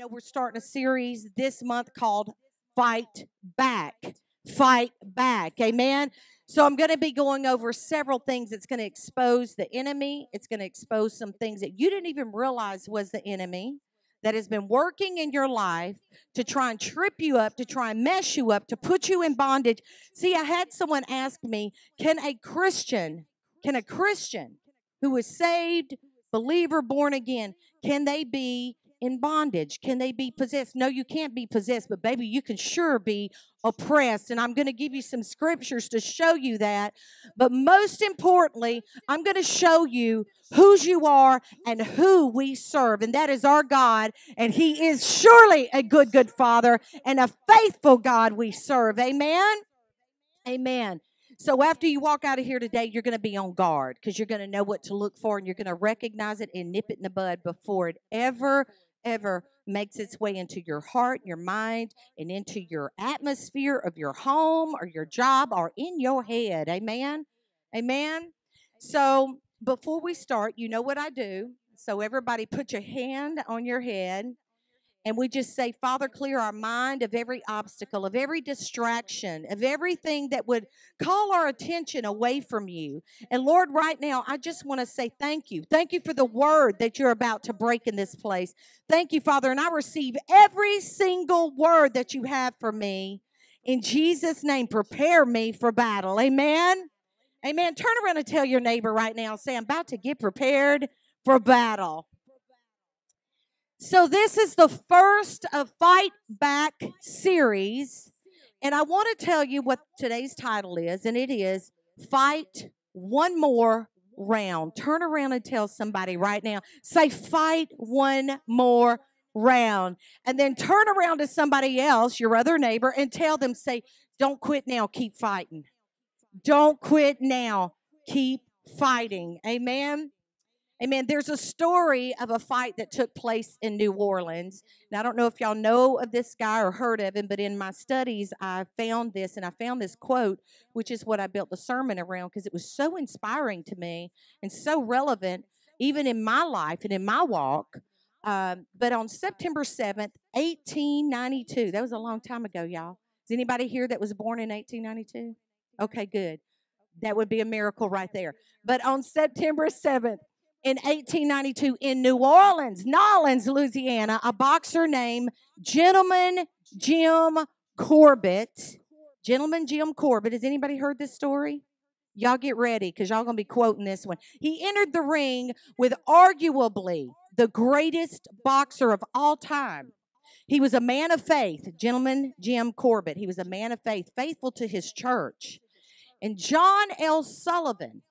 know, we're starting a series this month called Fight Back. Fight Back. Amen. So I'm going to be going over several things that's going to expose the enemy. It's going to expose some things that you didn't even realize was the enemy that has been working in your life to try and trip you up, to try and mess you up, to put you in bondage. See, I had someone ask me, can a Christian, can a Christian who is saved, believer, born again, can they be in bondage? Can they be possessed? No, you can't be possessed, but baby, you can sure be oppressed. And I'm going to give you some scriptures to show you that. But most importantly, I'm going to show you whose you are and who we serve. And that is our God. And He is surely a good, good Father and a faithful God we serve. Amen. Amen. So after you walk out of here today, you're going to be on guard because you're going to know what to look for and you're going to recognize it and nip it in the bud before it ever ever makes its way into your heart, your mind, and into your atmosphere of your home or your job or in your head. Amen. Amen. So before we start, you know what I do. So everybody put your hand on your head and we just say, Father, clear our mind of every obstacle, of every distraction, of everything that would call our attention away from you. And Lord, right now, I just want to say thank you. Thank you for the word that you're about to break in this place. Thank you, Father. And I receive every single word that you have for me. In Jesus' name, prepare me for battle. Amen. Amen. Turn around and tell your neighbor right now, say, I'm about to get prepared for battle. So, this is the first of Fight Back series. And I want to tell you what today's title is, and it is Fight One More Round. Turn around and tell somebody right now, say, Fight one more round. And then turn around to somebody else, your other neighbor, and tell them, say, Don't quit now, keep fighting. Don't quit now, keep fighting. Amen. Amen. There's a story of a fight that took place in New Orleans. Now, I don't know if y'all know of this guy or heard of him, but in my studies, I found this and I found this quote, which is what I built the sermon around because it was so inspiring to me and so relevant, even in my life and in my walk. Um, but on September 7th, 1892, that was a long time ago, y'all. Is anybody here that was born in 1892? Okay, good. That would be a miracle right there. But on September 7th, in 1892 in New Orleans, Nolens, Louisiana, a boxer named Gentleman Jim Corbett. Gentleman Jim Corbett. Has anybody heard this story? Y'all get ready because y'all gonna be quoting this one. He entered the ring with arguably the greatest boxer of all time. He was a man of faith, gentleman Jim Corbett. He was a man of faith, faithful to his church. And John L. Sullivan,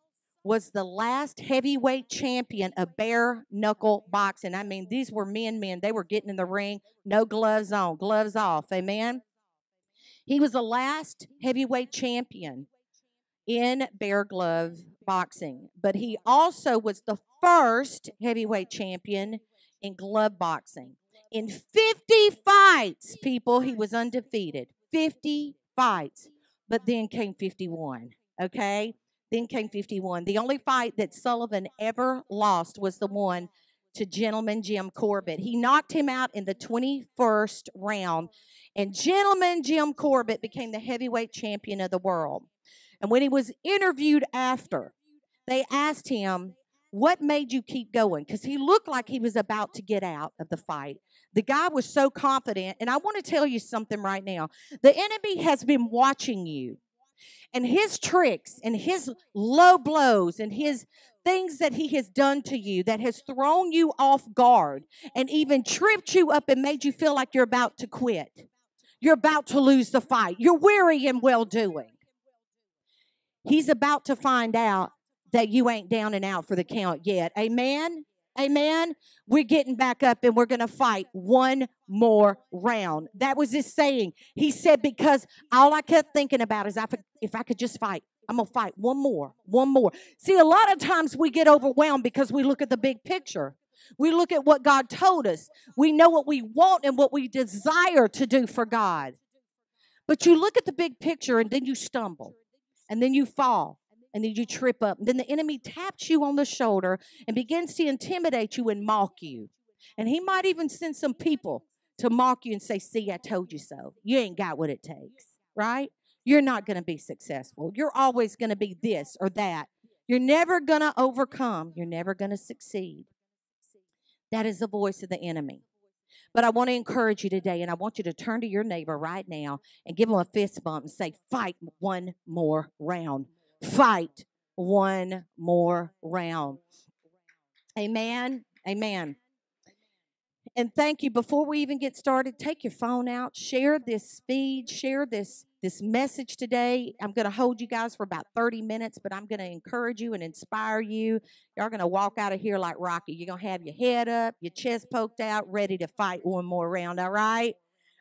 was the last heavyweight champion of bare knuckle boxing. I mean, these were men, men. They were getting in the ring, no gloves on, gloves off. Amen. He was the last heavyweight champion in bare glove boxing, but he also was the first heavyweight champion in glove boxing. In 50 fights, people, he was undefeated. 50 fights. But then came 51. Okay? Then came 51. The only fight that Sullivan ever lost was the one to Gentleman Jim Corbett. He knocked him out in the 21st round, and Gentleman Jim Corbett became the heavyweight champion of the world. And when he was interviewed after, they asked him, What made you keep going? Because he looked like he was about to get out of the fight. The guy was so confident. And I want to tell you something right now the enemy has been watching you and his tricks and his low blows and his things that he has done to you that has thrown you off guard and even tripped you up and made you feel like you're about to quit. You're about to lose the fight. You're weary and well doing. He's about to find out that you ain't down and out for the count yet. Amen. Amen. We're getting back up and we're going to fight one more round. That was his saying. He said, because all I kept thinking about is if I could just fight, I'm going to fight one more, one more. See, a lot of times we get overwhelmed because we look at the big picture. We look at what God told us. We know what we want and what we desire to do for God. But you look at the big picture and then you stumble and then you fall and then you trip up. And then the enemy taps you on the shoulder and begins to intimidate you and mock you. And he might even send some people to mock you and say, See, I told you so. You ain't got what it takes, right? You're not going to be successful. You're always going to be this or that. You're never going to overcome. You're never going to succeed. That is the voice of the enemy. But I want to encourage you today, and I want you to turn to your neighbor right now and give them a fist bump and say, Fight one more round. Fight one more round. Amen. Amen. And thank you. Before we even get started, take your phone out, share this feed, share this this message today. I'm going to hold you guys for about 30 minutes, but I'm going to encourage you and inspire you. You're going to walk out of here like Rocky. You're going to have your head up, your chest poked out, ready to fight one more round. All right?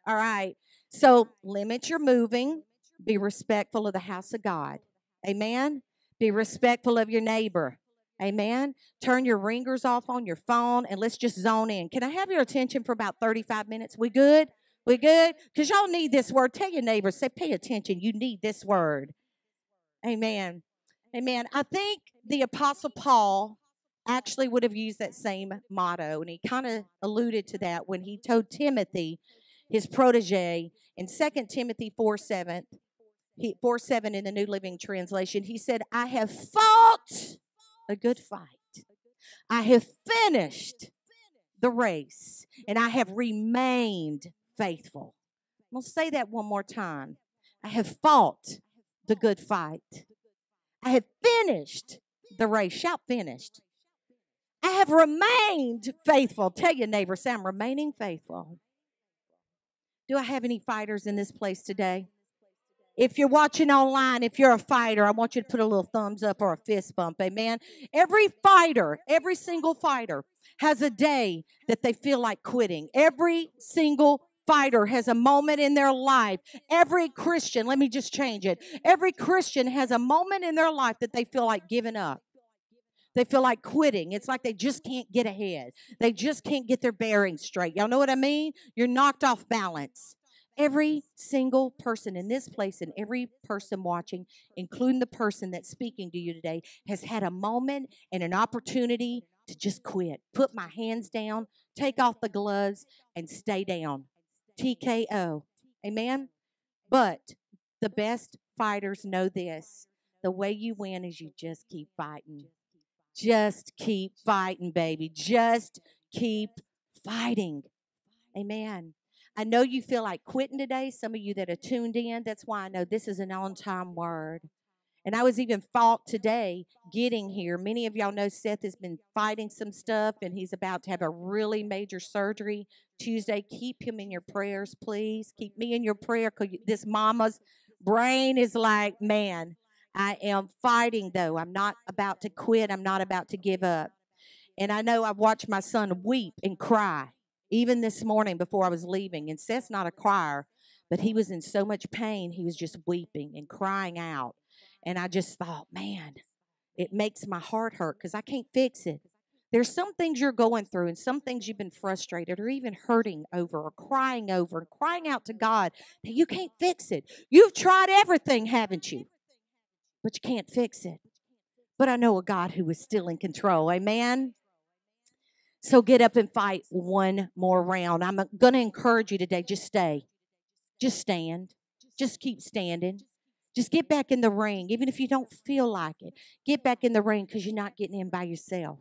All right. So limit your moving. Be respectful of the house of God. Amen. Be respectful of your neighbor. Amen. Turn your ringers off on your phone and let's just zone in. Can I have your attention for about 35 minutes? We good? We good? Because y'all need this word. Tell your neighbors, say, pay attention. You need this word. Amen. Amen. I think the Apostle Paul actually would have used that same motto, and he kind of alluded to that when he told Timothy, his protege, in 2 Timothy 4 7, he, 4 7 in the New Living Translation, he said, I have fought a good fight. I have finished the race, and I have remained faithful. I'm going to say that one more time. I have fought the good fight. I have finished the race. Shout finished. I have remained faithful. Tell your neighbor, say, I'm remaining faithful. Do I have any fighters in this place today? If you're watching online, if you're a fighter, I want you to put a little thumbs up or a fist bump. Amen. Every fighter, every single fighter has a day that they feel like quitting. Every single fighter has a moment in their life. Every Christian, let me just change it. Every Christian has a moment in their life that they feel like giving up. They feel like quitting. It's like they just can't get ahead. They just can't get their bearings straight. Y'all know what I mean? You're knocked off balance. Every single person in this place and every person watching, including the person that's speaking to you today, has had a moment and an opportunity to just quit. Put my hands down, take off the gloves, and stay down. TKO. Amen? But the best fighters know this the way you win is you just keep fighting. Just keep fighting, baby. Just keep fighting. Amen. I know you feel like quitting today. Some of you that are tuned in, that's why I know this is an on time word. And I was even fought today getting here. Many of y'all know Seth has been fighting some stuff and he's about to have a really major surgery Tuesday. Keep him in your prayers, please. Keep me in your prayer because this mama's brain is like, man, I am fighting though. I'm not about to quit. I'm not about to give up. And I know I've watched my son weep and cry even this morning before I was leaving. And Seth's not a crier, but he was in so much pain, he was just weeping and crying out. And I just thought, man, it makes my heart hurt because I can't fix it. There's some things you're going through and some things you've been frustrated or even hurting over or crying over and crying out to God that you can't fix it. You've tried everything, haven't you? But you can't fix it. But I know a God who is still in control. Amen. So get up and fight one more round. I'm uh, going to encourage you today. Just stay. Just stand. Just keep standing. Just get back in the ring, even if you don't feel like it. Get back in the ring because you're not getting in by yourself.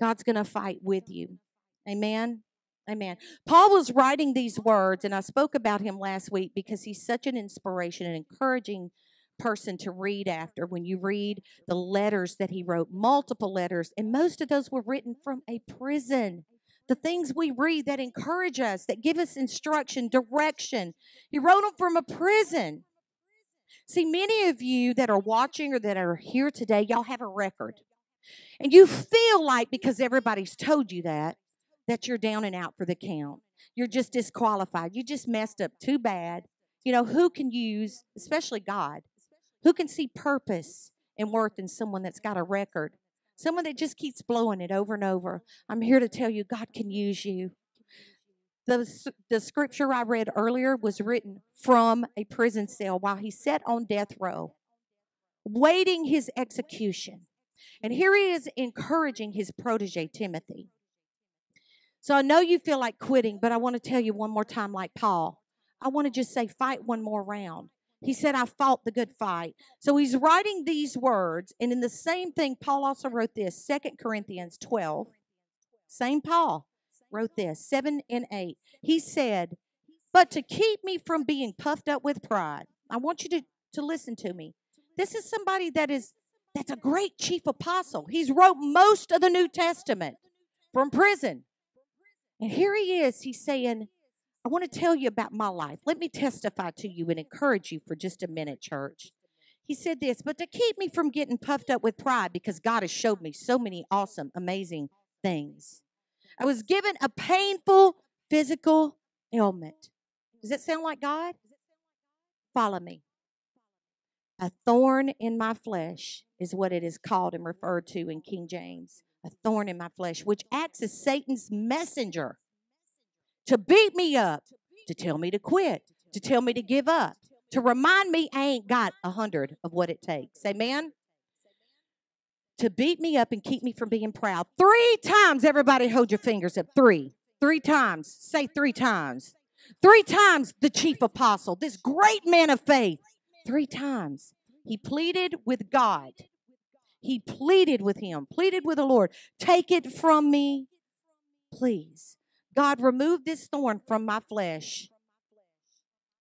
God's going to fight with you. Amen. Amen. Paul was writing these words, and I spoke about him last week because he's such an inspiration and encouraging person to read after when you read the letters that he wrote, multiple letters, and most of those were written from a prison the things we read that encourage us, that give us instruction, direction. He wrote them from a prison. See, many of you that are watching or that are here today, y'all have a record. And you feel like because everybody's told you that, that you're down and out for the count. You're just disqualified. You just messed up too bad. You know, who can use, especially God, who can see purpose and worth in someone that's got a record? Someone that just keeps blowing it over and over. I'm here to tell you God can use you. The, the scripture I read earlier was written from a prison cell while he sat on death row, waiting his execution. And here he is encouraging his protege, Timothy. So I know you feel like quitting, but I want to tell you one more time, like Paul. I want to just say, fight one more round. He said, I fought the good fight. So he's writing these words. And in the same thing, Paul also wrote this Second Corinthians 12. Same Paul wrote this 7 and 8. He said, But to keep me from being puffed up with pride, I want you to, to listen to me. This is somebody that is that's a great chief apostle. He's wrote most of the New Testament from prison. And here he is, he's saying, I want to tell you about my life. Let me testify to you and encourage you for just a minute, church. He said this, but to keep me from getting puffed up with pride, because God has showed me so many awesome, amazing things. I was given a painful physical ailment. Does that sound like God? Follow me. A thorn in my flesh is what it is called and referred to in King James. A thorn in my flesh, which acts as Satan's messenger to beat me up, to tell me to quit, to tell me to give up, to remind me I ain't got a hundred of what it takes. Amen? To beat me up and keep me from being proud. Three times, everybody hold your fingers up. Three. Three times. Say three times. Three times the chief apostle, this great man of faith, three times he pleaded with God. He pleaded with him, pleaded with the Lord, take it from me, please. God, remove this thorn from my flesh.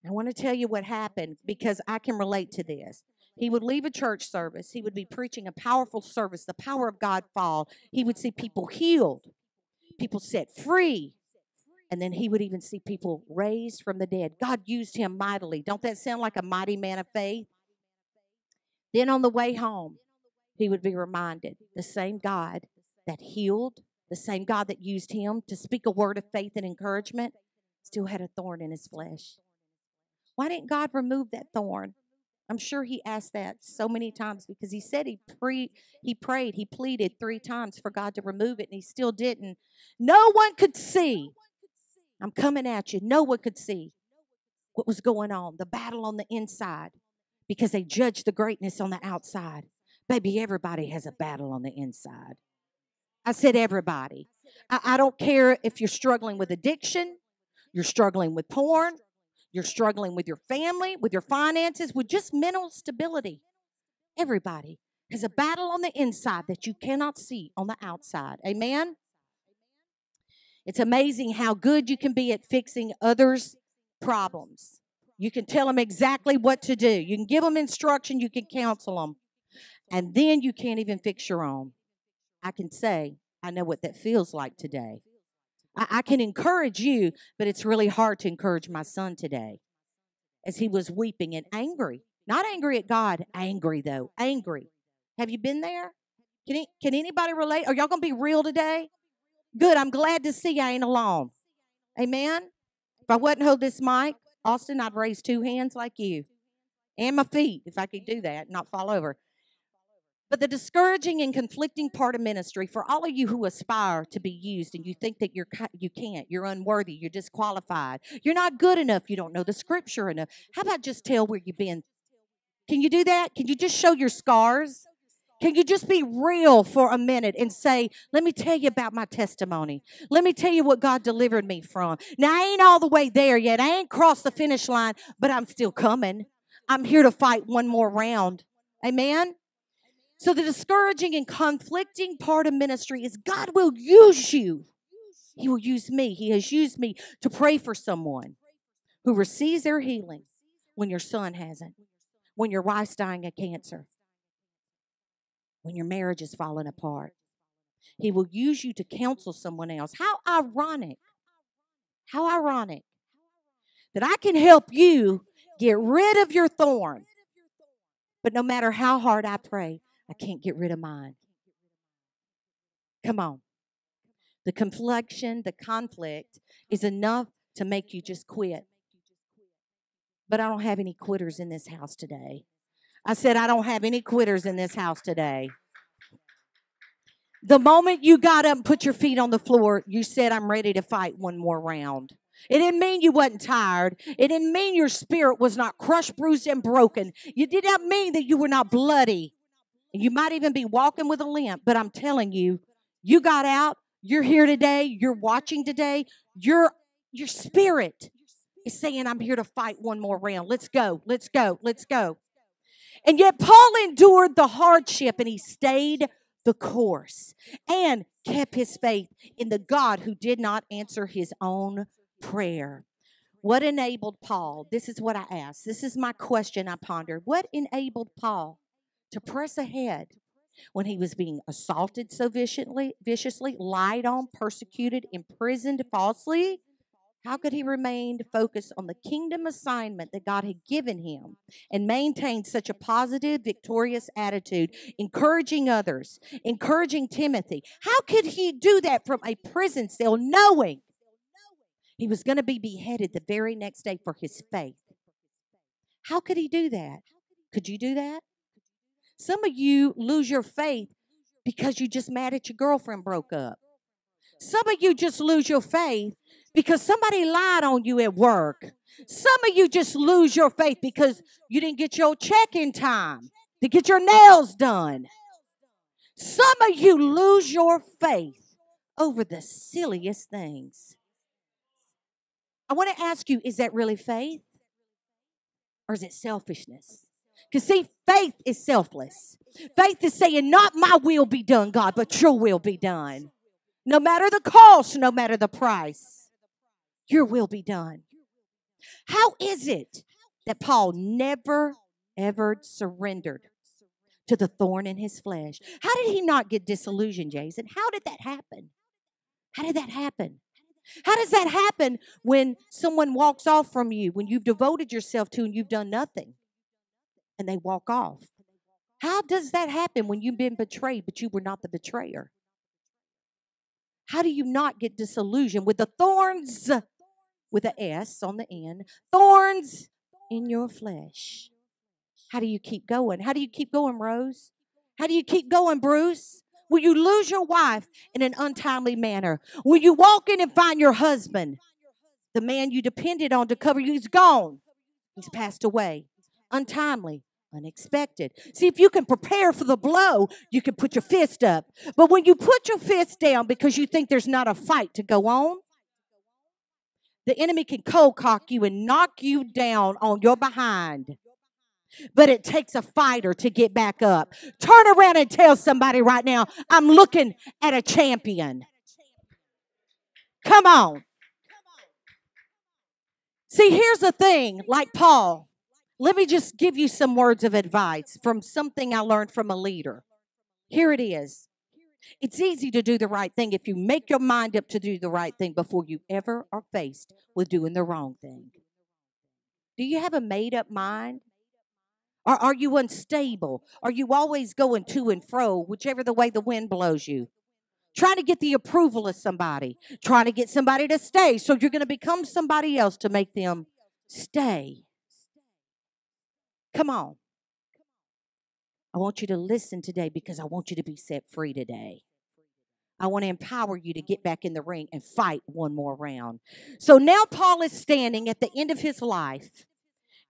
I want to tell you what happened because I can relate to this. He would leave a church service. He would be preaching a powerful service, the power of God fall. He would see people healed, people set free, and then he would even see people raised from the dead. God used him mightily. Don't that sound like a mighty man of faith? Then on the way home, he would be reminded the same God that healed, the same God that used him to speak a word of faith and encouragement still had a thorn in his flesh. Why didn't God remove that thorn? I'm sure he asked that so many times because he said he pre he prayed, he pleaded three times for God to remove it and he still didn't. No one could see. I'm coming at you. No one could see what was going on, the battle on the inside because they judged the greatness on the outside. Baby, everybody has a battle on the inside. I said, everybody. I, I don't care if you're struggling with addiction, you're struggling with porn, you're struggling with your family, with your finances, with just mental stability. Everybody has a battle on the inside that you cannot see on the outside. Amen? It's amazing how good you can be at fixing others' problems. You can tell them exactly what to do. You can give them instruction, you can counsel them. And then you can't even fix your own. I can say, I know what that feels like today. I, I can encourage you, but it's really hard to encourage my son today as he was weeping and angry. Not angry at God, angry though, angry. Have you been there? Can, he, can anybody relate? Are y'all going to be real today? Good. I'm glad to see I ain't alone. Amen. If I wouldn't hold this mic, Austin, I'd raise two hands like you and my feet if I could do that, not fall over. But the discouraging and conflicting part of ministry for all of you who aspire to be used and you think that you're you can't, you're unworthy, you're disqualified, you're not good enough, you don't know the scripture enough. How about just tell where you've been? Can you do that? Can you just show your scars? Can you just be real for a minute and say, let me tell you about my testimony. Let me tell you what God delivered me from. Now, I ain't all the way there yet. I ain't crossed the finish line, but I'm still coming. I'm here to fight one more round. Amen? So, the discouraging and conflicting part of ministry is God will use you. He will use me. He has used me to pray for someone who receives their healing when your son hasn't, when your wife's dying of cancer, when your marriage is falling apart. He will use you to counsel someone else. How ironic. How ironic that I can help you get rid of your thorn. But no matter how hard I pray, I can't get rid of mine. Come on. The confliction, the conflict is enough to make you just quit. But I don't have any quitters in this house today. I said, I don't have any quitters in this house today. The moment you got up and put your feet on the floor, you said, I'm ready to fight one more round. It didn't mean you wasn't tired. It didn't mean your spirit was not crushed, bruised, and broken. You did not mean that you were not bloody. You might even be walking with a limp, but I'm telling you, you got out, You're here today, you're watching today, your your spirit is saying, I'm here to fight one more round. Let's go, let's go, let's go. And yet Paul endured the hardship and he stayed the course and kept his faith in the God who did not answer his own prayer. What enabled Paul? This is what I asked. This is my question I pondered. What enabled Paul to press ahead when he was being assaulted so viciously, viciously, lied on, persecuted, imprisoned falsely? How could he remain focused on the kingdom assignment that God had given him and maintain such a positive, victorious attitude, encouraging others, encouraging Timothy? How could he do that from a prison cell knowing he was going to be beheaded the very next day for his faith? How could he do that? Could you do that? Some of you lose your faith because you're just mad at your girlfriend broke up. Some of you just lose your faith because somebody lied on you at work. Some of you just lose your faith because you didn't get your check in time to get your nails done. Some of you lose your faith over the silliest things. I want to ask you is that really faith? Or is it selfishness? Because, see, faith is selfless. Faith is saying, Not my will be done, God, but your will be done. No matter the cost, no matter the price. Your will be done. How is it that Paul never, ever surrendered to the thorn in his flesh? How did he not get disillusioned, Jason? How did that happen? How did that happen? How does that happen when someone walks off from you, when you've devoted yourself to and you've done nothing, and they walk off? How does that happen when you've been betrayed, but you were not the betrayer? How do you not get disillusioned with the thorns with the S on the end, thorns in your flesh. How do you keep going? How do you keep going, Rose? How do you keep going, Bruce? Will you lose your wife in an untimely manner? Will you walk in and find your husband? The man you depended on to cover you, he's gone. He's passed away. Untimely, unexpected. See, if you can prepare for the blow, you can put your fist up. But when you put your fist down because you think there's not a fight to go on, the enemy can cold cock you and knock you down on your behind. But it takes a fighter to get back up. Turn around and tell somebody right now, I'm looking at a champion. Come on. See, here's the thing like Paul, let me just give you some words of advice from something I learned from a leader. Here it is it's easy to do the right thing if you make your mind up to do the right thing before you ever are faced with doing the wrong thing. Do you have a made up mind? Or are you unstable? Are you always going to and fro, whichever the way the wind blows you? Trying to get the approval of somebody, trying to get somebody to stay. So you're going to become somebody else to make them stay. Come on. I want you to listen today because I want you to be set free today. I want to empower you to get back in the ring and fight one more round. So now Paul is standing at the end of his life.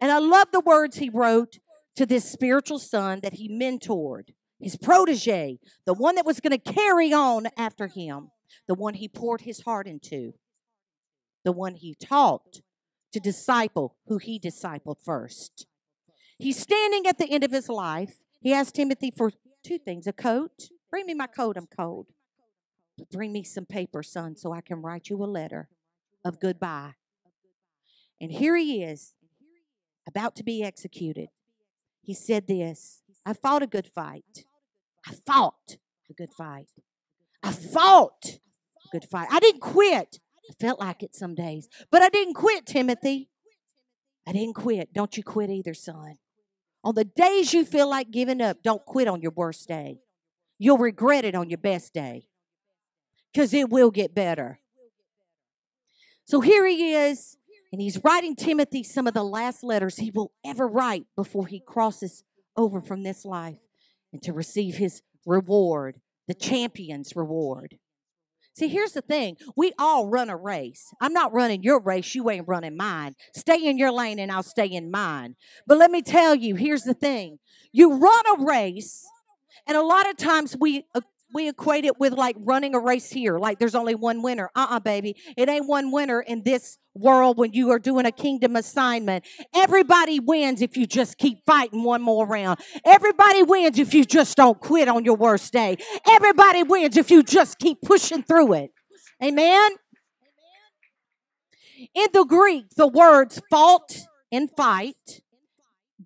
And I love the words he wrote to this spiritual son that he mentored, his protege, the one that was going to carry on after him, the one he poured his heart into, the one he taught to disciple who he discipled first. He's standing at the end of his life he asked Timothy for two things a coat. Bring me my coat, I'm cold. Bring me some paper, son, so I can write you a letter of goodbye. And here he is, about to be executed. He said this I fought a good fight. I fought a good fight. I fought a good fight. I didn't quit. I felt like it some days, but I didn't quit, Timothy. I didn't quit. Don't you quit either, son. On the days you feel like giving up, don't quit on your worst day. You'll regret it on your best day because it will get better. So here he is, and he's writing Timothy some of the last letters he will ever write before he crosses over from this life and to receive his reward, the champion's reward. See, here's the thing. We all run a race. I'm not running your race. You ain't running mine. Stay in your lane and I'll stay in mine. But let me tell you, here's the thing. You run a race, and a lot of times we uh, we equate it with like running a race here, like there's only one winner. Uh uh baby. It ain't one winner in this world when you are doing a kingdom assignment. Everybody wins if you just keep fighting one more round. Everybody wins if you just don't quit on your worst day. Everybody wins if you just keep pushing through it. Amen. In the Greek, the words fault and fight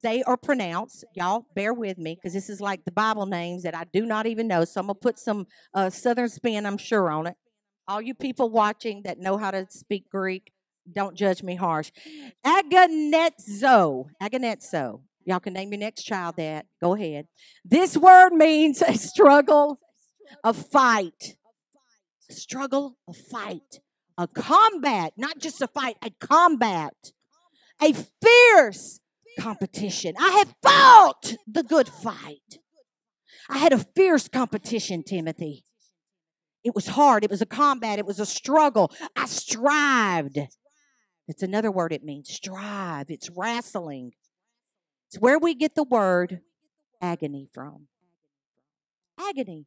they are pronounced. Y'all bear with me because this is like the Bible names that I do not even know. So I'm gonna put some uh, Southern spin, I'm sure, on it. All you people watching that know how to speak Greek, don't judge me harsh. Agonetzo, agonetzo. Y'all can name your next child that. Go ahead. This word means a struggle, a fight, struggle, a fight, a combat, not just a fight, a combat, a fierce competition. I have fought the good fight. I had a fierce competition, Timothy. It was hard. It was a combat. It was a struggle. I strived. It's another word it means strive. It's wrestling. It's where we get the word agony from. Agony.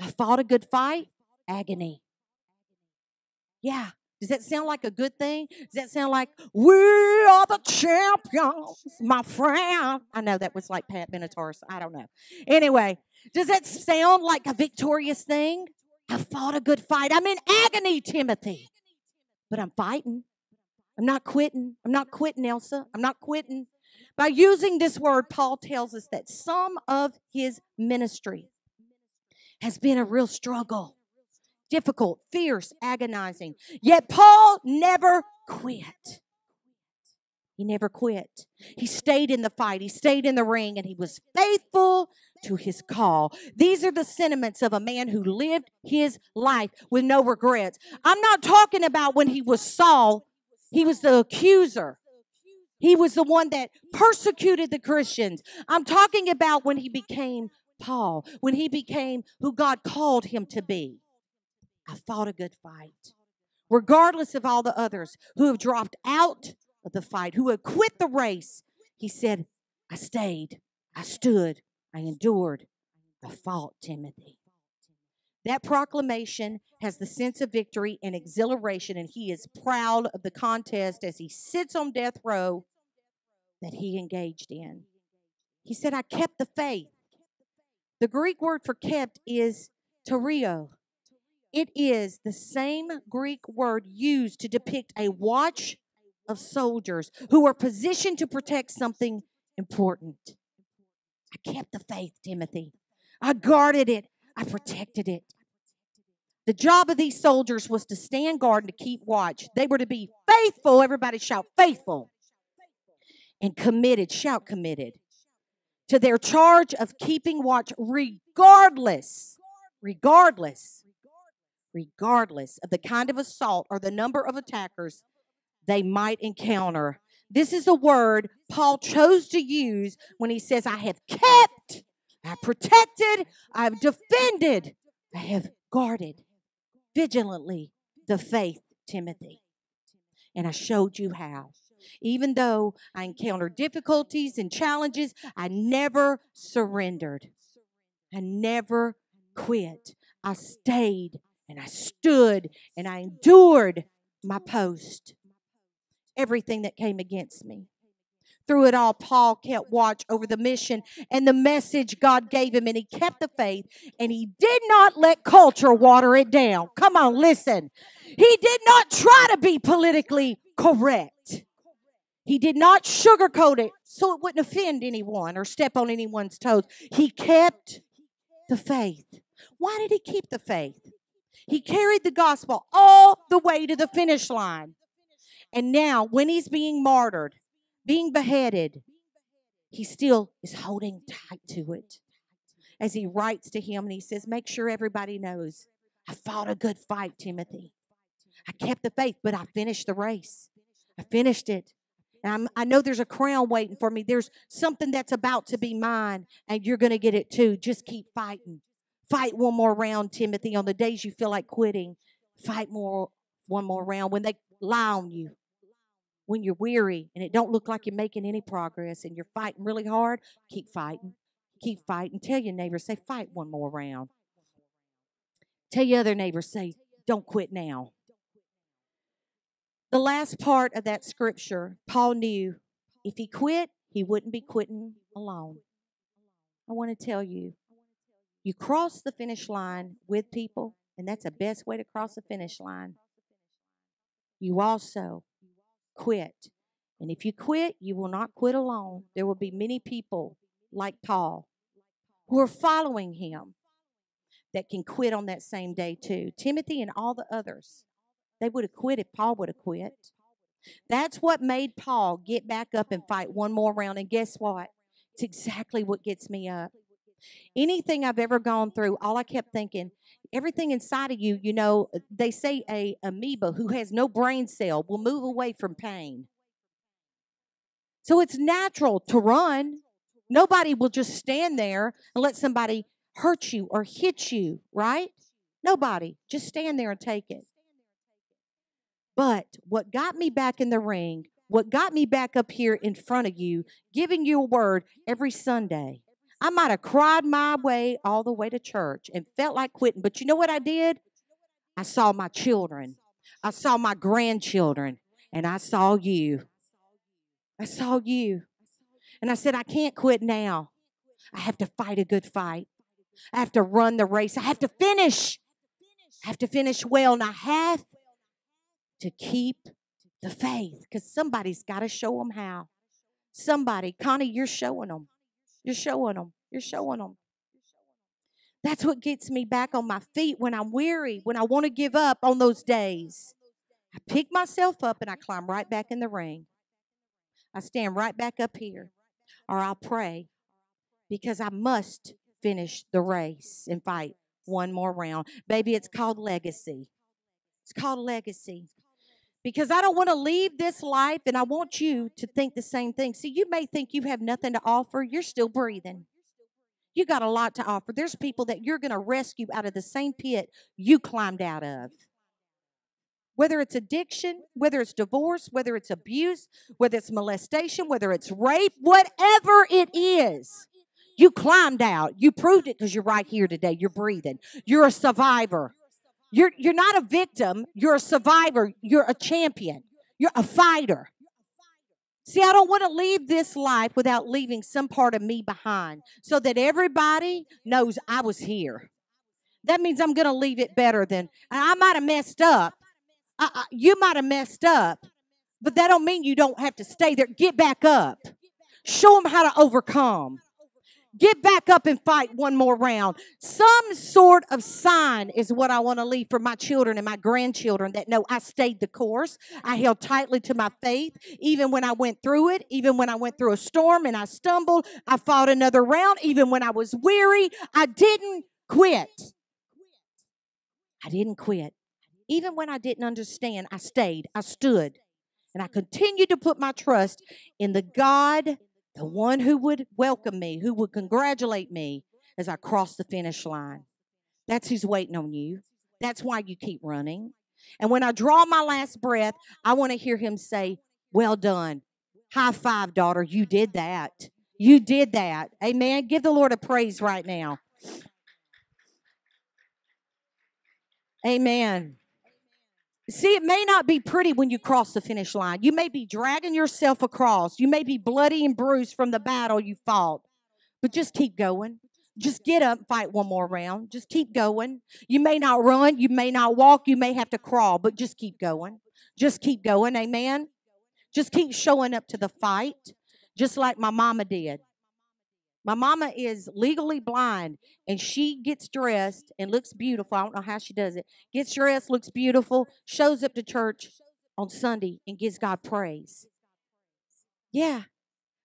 I fought a good fight. Agony. Yeah. Does that sound like a good thing? Does that sound like we are the champions, my friend? I know that was like Pat Benatar. I don't know. Anyway, does that sound like a victorious thing? I fought a good fight. I'm in agony, Timothy, but I'm fighting. I'm not quitting. I'm not quitting, Elsa. I'm not quitting. By using this word, Paul tells us that some of his ministry has been a real struggle difficult, fierce, agonizing. Yet Paul never quit. He never quit. He stayed in the fight, he stayed in the ring, and he was faithful to his call. These are the sentiments of a man who lived his life with no regrets. I'm not talking about when he was Saul, he was the accuser. He was the one that persecuted the Christians. I'm talking about when he became Paul, when he became who God called him to be. I fought a good fight. Regardless of all the others who have dropped out of the fight, who have quit the race, he said, I stayed, I stood, I endured, I fought, Timothy. That proclamation has the sense of victory and exhilaration, and he is proud of the contest as he sits on death row that he engaged in. He said, I kept the faith. The Greek word for kept is terio, it is the same Greek word used to depict a watch of soldiers who are positioned to protect something important. I kept the faith, Timothy. I guarded it. I protected it. The job of these soldiers was to stand guard and to keep watch. They were to be faithful. Everybody shout faithful. And committed, shout committed to their charge of keeping watch regardless, regardless regardless of the kind of assault or the number of attackers they might encounter. This is a word Paul chose to use when he says, I have kept, I have protected, I have defended, I have guarded vigilantly the faith, Timothy. And I showed you how. Even though I encountered difficulties and challenges, I never surrendered. I never quit. I stayed and I stood and I endured my post. Everything that came against me. Through it all, Paul kept watch over the mission and the message God gave him, and he kept the faith, and he did not let culture water it down. Come on, listen. He did not try to be politically correct. He did not sugarcoat it so it wouldn't offend anyone or step on anyone's toes. He kept the faith. Why did he keep the faith? He carried the gospel all the way to the finish line. And now, when he's being martyred, being beheaded, he still is holding tight to it. As he writes to him and he says, Make sure everybody knows I fought a good fight, Timothy. I kept the faith, but I finished the race. I finished it. And I'm, i know there's a crown waiting for me. There's something that's about to be mine, and you're going to get it too. Just keep fighting. Fight one more round, Timothy. On the days you feel like quitting, fight more one more round. When they lie on you, when you're weary and it don't look like you're making any progress and you're fighting really hard, keep fighting. Keep fighting. Tell your neighbor, say, fight one more round. Tell your other neighbor, say, don't quit now. The last part of that scripture, Paul knew if he quit, he wouldn't be quitting alone. I want to tell you, you cross the finish line with people, and that's the best way to cross the finish line. You also quit. And if you quit, you will not quit alone. There will be many people like Paul who are following him that can quit on that same day too. Timothy and all the others, they would have quit if Paul would have quit. That's what made Paul get back up and fight one more round. And guess what? It's exactly what gets me up. Anything I've ever gone through, all I kept thinking, everything inside of you, you know, they say a amoeba who has no brain cell will move away from pain. So it's natural to run. Nobody will just stand there and let somebody hurt you or hit you, right? Nobody. Just stand there and take it. But what got me back in the ring, what got me back up here in front of you, giving you a word every Sunday, I might have cried my way all the way to church and felt like quitting. But you know what I did? I saw my children, I saw my grandchildren, and I saw you. I saw you. And I said, I can't quit now. I have to fight a good fight. I have to run the race. I have to finish. I have to finish well. And I have to keep the faith because somebody's got to show them how. Somebody, Connie, you're showing them. You're showing them. You're showing them. That's what gets me back on my feet when I'm weary, when I want to give up on those days. I pick myself up and I climb right back in the ring. I stand right back up here, or I'll pray because I must finish the race and fight one more round. Baby, it's called legacy. It's called legacy. Because I don't want to leave this life and I want you to think the same thing. See, you may think you have nothing to offer, you're still breathing. You got a lot to offer. There's people that you're going to rescue out of the same pit you climbed out of. Whether it's addiction, whether it's divorce, whether it's abuse, whether it's molestation, whether it's rape, whatever it is, you climbed out. You proved it because you're right here today. You're breathing. You're a survivor. You're, you're not a victim. You're a survivor. You're a champion. You're a fighter. See, I don't want to leave this life without leaving some part of me behind so that everybody knows I was here. That means I'm going to leave it better than I might have messed up. I, I, you might have messed up, but that don't mean you don't have to stay there. Get back up. Show them how to overcome. Get back up and fight one more round. Some sort of sign is what I want to leave for my children and my grandchildren that know I stayed the course. I held tightly to my faith, even when I went through it, even when I went through a storm and I stumbled. I fought another round, even when I was weary. I didn't quit. I didn't quit. Even when I didn't understand, I stayed, I stood, and I continued to put my trust in the God the one who would welcome me, who would congratulate me as I cross the finish line. That's who's waiting on you. That's why you keep running. And when I draw my last breath, I want to hear him say, Well done. High five, daughter. You did that. You did that. Amen. Give the Lord a praise right now. Amen. See, it may not be pretty when you cross the finish line. You may be dragging yourself across. You may be bloody and bruised from the battle you fought. But just keep going. Just get up, fight one more round. Just keep going. You may not run, you may not walk, you may have to crawl, but just keep going. Just keep going. Amen. Just keep showing up to the fight, just like my mama did. My mama is legally blind and she gets dressed and looks beautiful. I don't know how she does it. Gets dressed, looks beautiful, shows up to church on Sunday and gives God praise. Yeah.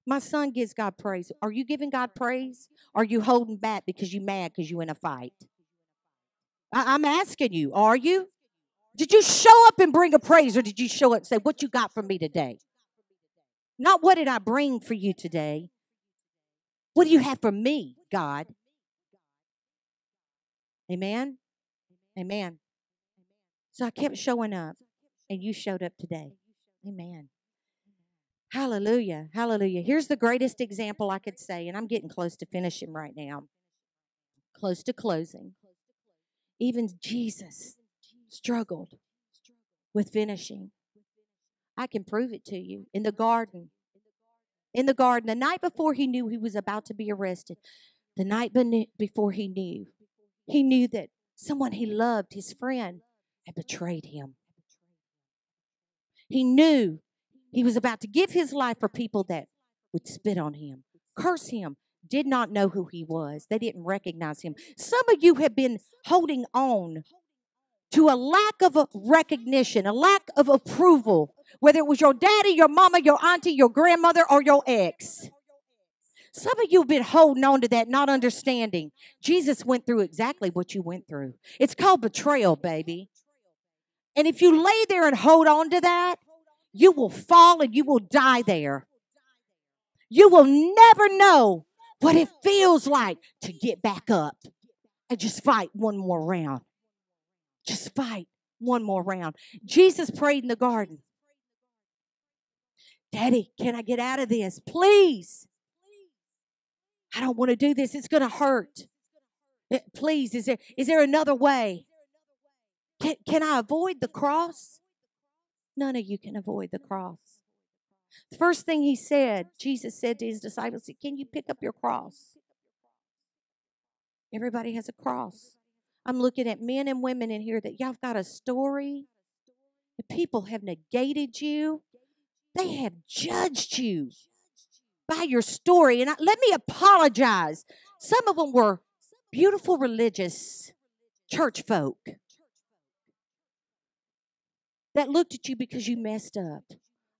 My son gives God praise. Are you giving God praise? Are you holding back because you mad because you in a fight? I- I'm asking you, are you? Did you show up and bring a praise or did you show up and say, What you got for me today? Not what did I bring for you today, what do you have for me, God? Amen. Amen. So I kept showing up, and you showed up today. Amen. Hallelujah. Hallelujah. Here's the greatest example I could say, and I'm getting close to finishing right now, close to closing. Even Jesus struggled with finishing. I can prove it to you in the garden. In the garden, the night before he knew he was about to be arrested, the night before he knew, he knew that someone he loved, his friend, had betrayed him. He knew he was about to give his life for people that would spit on him, curse him, did not know who he was. They didn't recognize him. Some of you have been holding on to a lack of recognition, a lack of approval, whether it was your daddy, your mama, your auntie, your grandmother, or your ex. Some of you have been holding on to that, not understanding. Jesus went through exactly what you went through. It's called betrayal, baby. And if you lay there and hold on to that, you will fall and you will die there. You will never know what it feels like to get back up and just fight one more round. Just fight one more round. Jesus prayed in the garden Daddy, can I get out of this? Please. I don't want to do this. It's going to hurt. Eh, please, is there, is there another way? Can, can I avoid the cross? None of you can avoid the cross. The first thing he said, Jesus said to his disciples, Can you pick up your cross? Everybody has a cross. I'm looking at men and women in here that y'all got a story. The people have negated you, they have judged you by your story. And I, let me apologize. Some of them were beautiful religious church folk that looked at you because you messed up.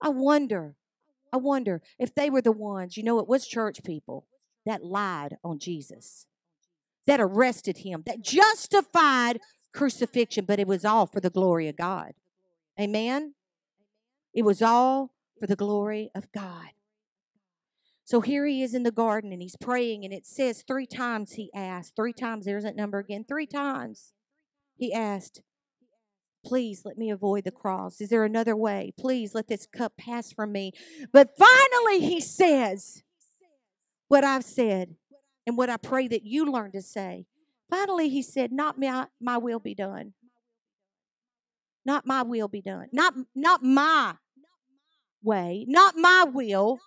I wonder, I wonder if they were the ones, you know, it was church people that lied on Jesus, that arrested him, that justified crucifixion, but it was all for the glory of God. Amen? It was all for the glory of God. So here he is in the garden and he's praying, and it says three times he asked, three times, there's that number again, three times he asked, Please let me avoid the cross. Is there another way? Please let this cup pass from me. But finally, he says what I've said and what I pray that you learn to say. Finally, he said, Not my, my will be done. Not my will be done. Not, not my way, not my will,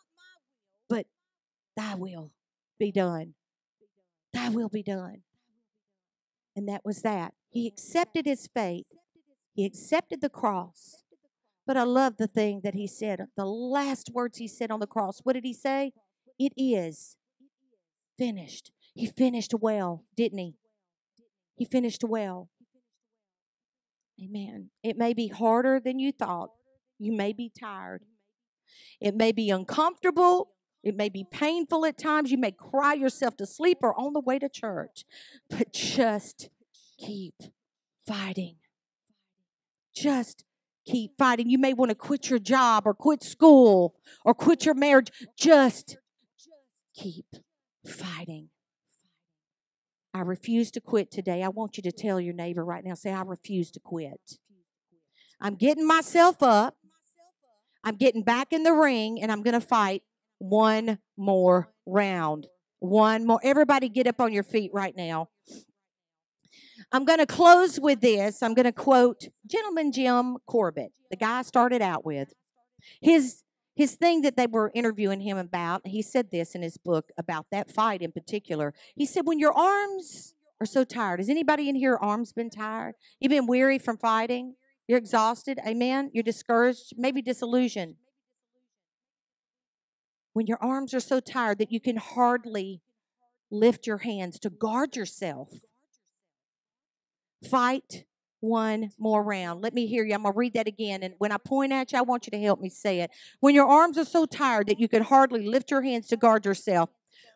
but Thy will be done. Thy will be done. And that was that. He accepted his fate, he accepted the cross. But I love the thing that he said, the last words he said on the cross. What did he say? It is finished. He finished well, didn't he? He finished well. Amen. It may be harder than you thought. You may be tired. It may be uncomfortable. It may be painful at times. You may cry yourself to sleep or on the way to church, but just keep fighting. Just keep fighting. You may want to quit your job or quit school or quit your marriage. Just keep fighting. I refuse to quit today. I want you to tell your neighbor right now say, I refuse to quit. I'm getting myself up. I'm getting back in the ring and I'm going to fight one more round. One more. Everybody get up on your feet right now. I'm going to close with this. I'm going to quote Gentleman Jim Corbett, the guy I started out with. His his thing that they were interviewing him about, he said this in his book about that fight in particular. He said, When your arms are so tired, has anybody in here arms been tired? You've been weary from fighting? You're exhausted? Amen? You're discouraged? Maybe disillusioned? when your arms are so tired that you can hardly lift your hands to guard yourself. Fight one more round. Let me hear you. I'm going to read that again. And when I point at you, I want you to help me say it. When your arms are so tired that you can hardly lift your hands to guard yourself,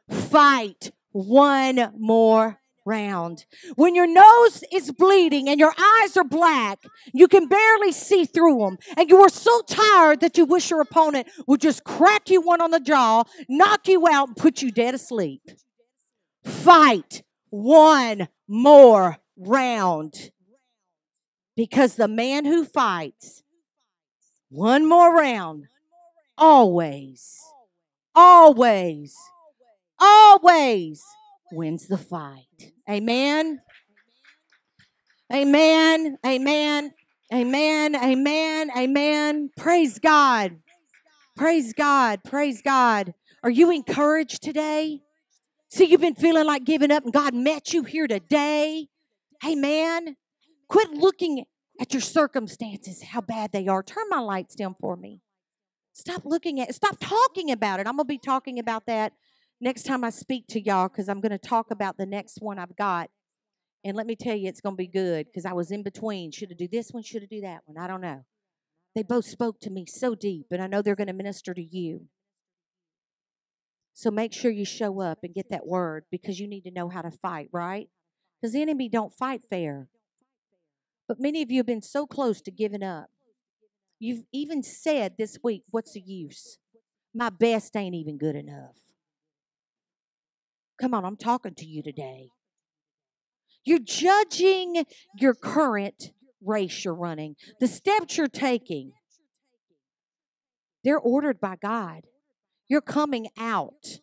fight one more round. When your nose is bleeding and your eyes are black, you can barely see through them, and you are so tired that you wish your opponent would just crack you one on the jaw, knock you out, and put you dead asleep. Fight one more round. Because the man who fights one more round always, always, always wins the fight. Amen. Amen. Amen. Amen. Amen. Amen. Praise God. Praise God. Praise God. Are you encouraged today? See, you've been feeling like giving up, and God met you here today. Amen. Quit looking at your circumstances, how bad they are. Turn my lights down for me. Stop looking at it. Stop talking about it. I'm going to be talking about that next time I speak to y'all because I'm going to talk about the next one I've got. And let me tell you, it's going to be good because I was in between. Should I do this one? Should I do that one? I don't know. They both spoke to me so deep, and I know they're going to minister to you. So make sure you show up and get that word because you need to know how to fight, right? Because the enemy don't fight fair. But many of you have been so close to giving up. You've even said this week, what's the use? My best ain't even good enough. Come on, I'm talking to you today. You're judging your current race you're running, the steps you're taking. They're ordered by God. You're coming out,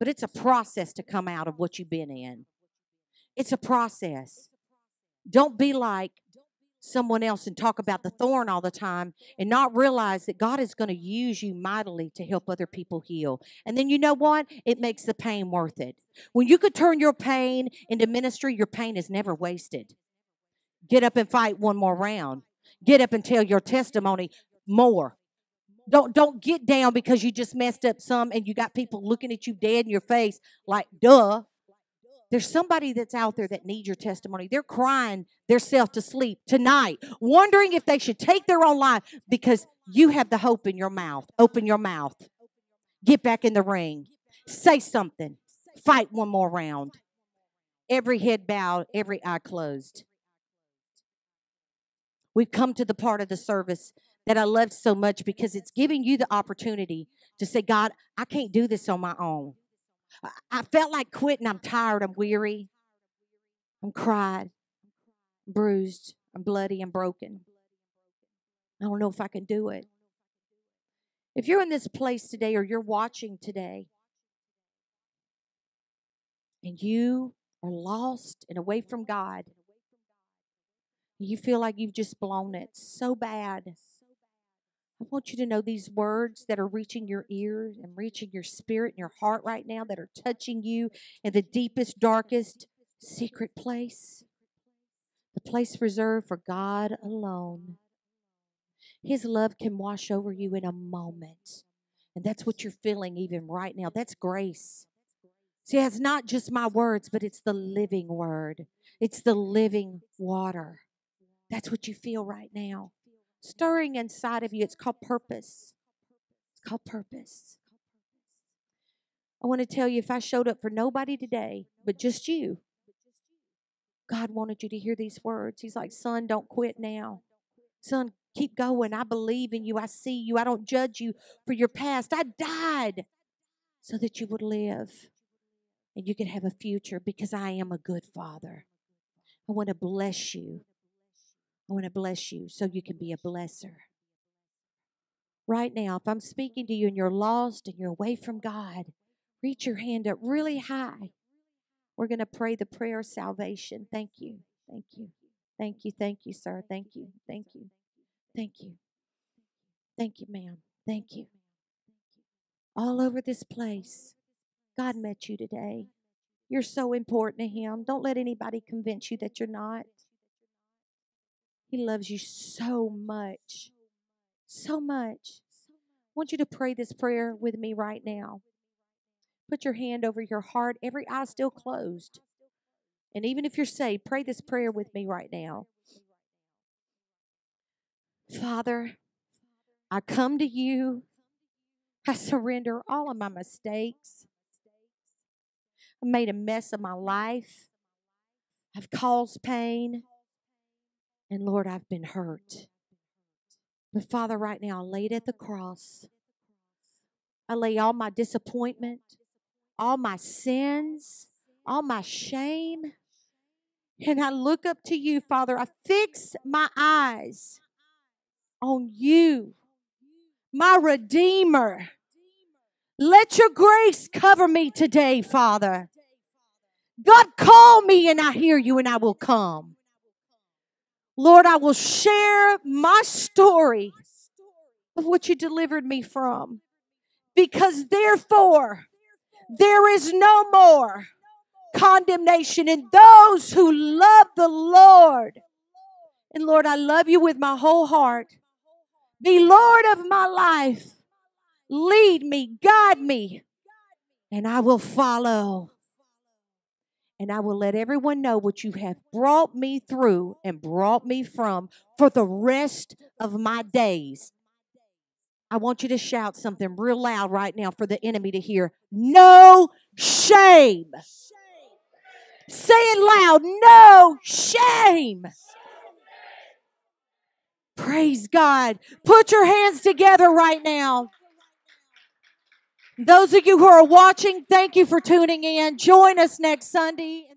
but it's a process to come out of what you've been in. It's a process. Don't be like someone else and talk about the thorn all the time and not realize that God is going to use you mightily to help other people heal. And then you know what? It makes the pain worth it. When you could turn your pain into ministry, your pain is never wasted. Get up and fight one more round. Get up and tell your testimony more. Don't don't get down because you just messed up some and you got people looking at you dead in your face like duh. There's somebody that's out there that needs your testimony. They're crying themselves to sleep tonight, wondering if they should take their own life because you have the hope in your mouth. Open your mouth. Get back in the ring. Say something. Fight one more round. Every head bowed, every eye closed. We've come to the part of the service that I love so much because it's giving you the opportunity to say, God, I can't do this on my own. I felt like quitting. I'm tired. I'm weary. I'm cried, bruised, I'm bloody, I'm broken. I don't know if I can do it. If you're in this place today or you're watching today and you are lost and away from God, you feel like you've just blown it so bad. I want you to know these words that are reaching your ears and reaching your spirit and your heart right now, that are touching you in the deepest, darkest, secret place. The place reserved for God alone. His love can wash over you in a moment. And that's what you're feeling even right now. That's grace. See, it's not just my words, but it's the living word, it's the living water. That's what you feel right now stirring inside of you. It's called purpose. It's called purpose. I want to tell you if I showed up for nobody today, but just you, God wanted you to hear these words. He's like, Son, don't quit now. Son, keep going. I believe in you. I see you. I don't judge you for your past. I died so that you would live and you could have a future because I am a good father. I want to bless you. I want to bless you so you can be a blesser. Right now, if I'm speaking to you and you're lost and you're away from God, reach your hand up really high. We're going to pray the prayer of salvation. Thank you. Thank you. Thank you. Thank you, sir. Thank you. Thank you. Thank you. Thank you, ma'am. Thank you. All over this place, God met you today. You're so important to Him. Don't let anybody convince you that you're not. He loves you so much. So much. I want you to pray this prayer with me right now. Put your hand over your heart, every eye still closed. And even if you're saved, pray this prayer with me right now. Father, I come to you. I surrender all of my mistakes. I made a mess of my life. I've caused pain. And Lord, I've been hurt. But Father, right now, I lay it at the cross. I lay all my disappointment, all my sins, all my shame. And I look up to you, Father. I fix my eyes on you, my Redeemer. Let your grace cover me today, Father. God, call me and I hear you and I will come. Lord, I will share my story of what you delivered me from. Because therefore, there is no more condemnation in those who love the Lord. And Lord, I love you with my whole heart. Be Lord of my life. Lead me, guide me, and I will follow. And I will let everyone know what you have brought me through and brought me from for the rest of my days. I want you to shout something real loud right now for the enemy to hear. No shame. Say it loud. No shame. Praise God. Put your hands together right now. Those of you who are watching, thank you for tuning in. Join us next Sunday.